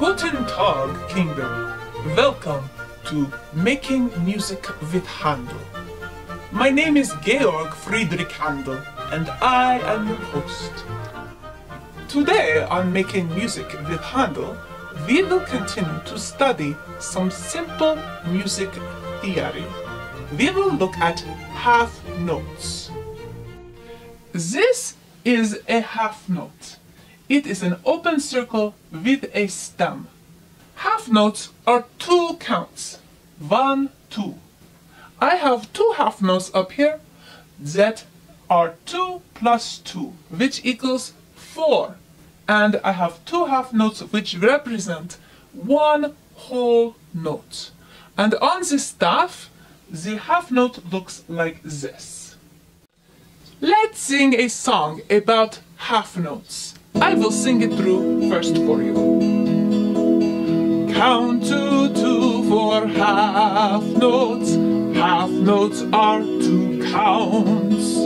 Guten Tag, Kingdom. Welcome to Making Music with Handel. My name is Georg Friedrich Handel, and I am your host. Today on Making Music with Handel, we will continue to study some simple music theory. We will look at half notes. This is a half note. It is an open circle with a stem. Half notes are two counts. One, two. I have two half notes up here that are 2 plus 2, which equals 4. And I have two half notes which represent one whole note. And on the staff, the half note looks like this. Let's sing a song about half notes. I will sing it through first for you. Count to two for half notes. Half notes are two counts.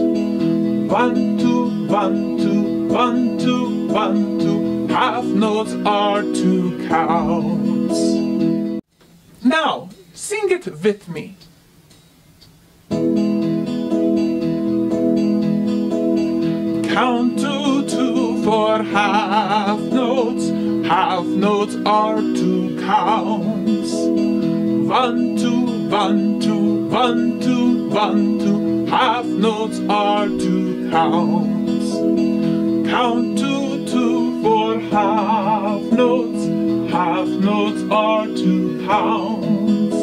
One, two, one, two, one, two, one, two. Half notes are two counts. Now, sing it with me. Count to for half notes. Half notes are two counts. One, two, one, two, one, two, one, two. Half notes are two counts. Count to two for half notes. Half notes are two counts.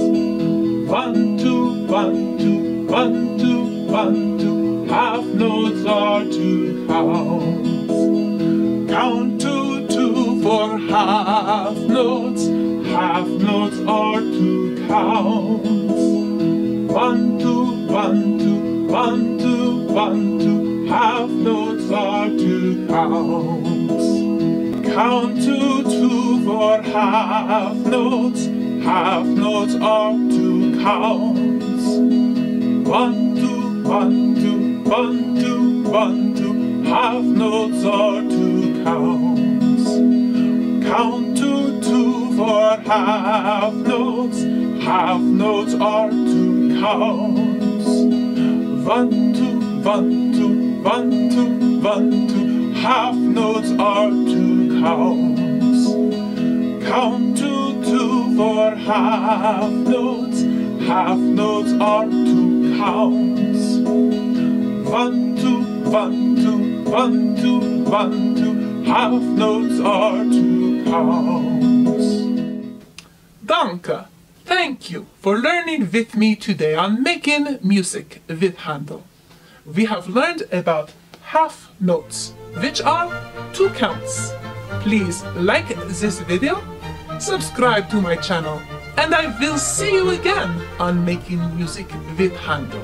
One, two, one, two, one, two, one, two. Half notes are two counts. Count to two for half notes. Half notes are two counts. One, two, one, two, one, two, one, two. Half notes are two counts. Count to two for half notes. Half notes are two counts. One, two, one, two, one, two, one, two. Half notes are two counts. Count to two for half notes. Half notes are two counts. One, two, one, two, one, two, one, two. Half notes are two counts. Count to two for half notes. Half notes are two counts. One, two, one, two, one, two, one, two. Half notes are two counts. Danke. Thank you for learning with me today on making music with Handel. We have learned about half notes, which are two counts. Please like this video, subscribe to my channel, and I will see you again on making music with Handel.